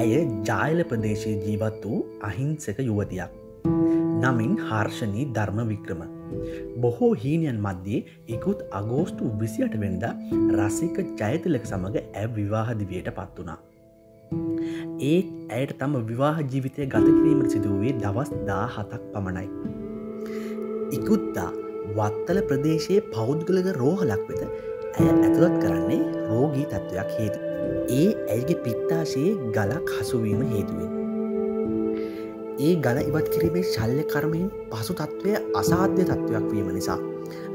ඇය ජායල ප්‍රදේශයේ ජීවත් වූ අහිංසක යුවතියක්. නමින් හර්ෂණී ධර්ම වික්‍රම. බොහෝ හීනයන් මධ්‍යයේ ඉකුත් අගෝස්තු විසියට වෙන්ද රසික ජයතිලක සමඟ ඇ විවාහදිවයට පත් වනා. ඒත් ඇයට තම විවාහ ජීවිතය ගතකිරීමට සිදුවේ දවස් දා හතක් පමණයි. ඉකුත්දා වත්තල ප්‍රදේශයේ පෞද්ගලක රෝහලක් වෙත ඇය ඇතුළත් කරන්නේ රෝගී තත්ත්වයක් හේතු. ඒ ඇල්ගේ පිත්තාශයේ ගලක් හසුවීම හේතුවෙන්. ඒ ගල ඉවත් කිරීමේ ශල්්‍ය කරමයෙන් පසු තත්ත්වය අසාධ්‍ය තත්ත්වයක් වීම නිසා.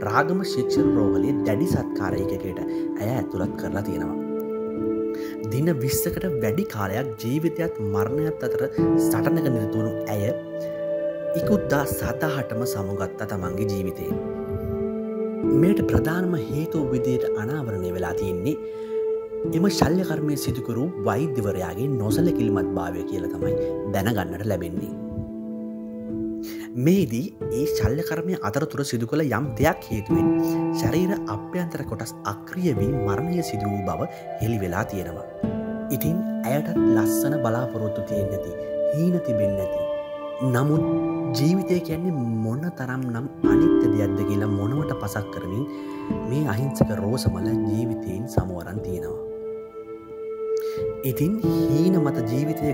රාගම ශික්ෂණ රෝහලේ දැඩි සත්කාරයකකට ඇය ඇතුළත් කරලා තියෙනවා. දින විස්සකට වැඩි කාලයක් ජීවිතයත් මරණයත් අතර සටනක නිරතුුණු ඇය ඉකුද්දා සතහටම සමුගත්තා තමන්ගේ ජීවිතයෙන්. මේට ප්‍රධානම හේතුව විදියට අනාවරණය වෙලා තියෙන්නේ එම ශල්්‍යකර්මය සිදුකරු වෛද්‍යවරයාගේ නොසල කිල්මත් භාවය කියල තමයි දැනගන්නට ලැබෙන්නේ. මේදී ඒ ශල්්‍යකර්මය අතරතුර සිදු කළ යම් දෙයක් හේතුවෙන් ශරීර අභ්‍යන්තර කොටස් අක්‍රියවී මරණය සිදු වූ බව හෙළි වෙලා තියෙනවා. ඉතින් ඇයටත් ලස්සන බලාපොරොත්තු තියෙන් නැති හීන තිබෙන් නැති. නමුත් ජීවිතය කියන්නේ මොන්න තරම් නම් අනිත්‍ය දෙයක්ද කියලා මොනවට පසක් කරමින් මේ අහිංසක රෝසමල ජීවිතයෙන් සමුවරන් තියෙනවා. ඉතින් හීන මත ජීවිතය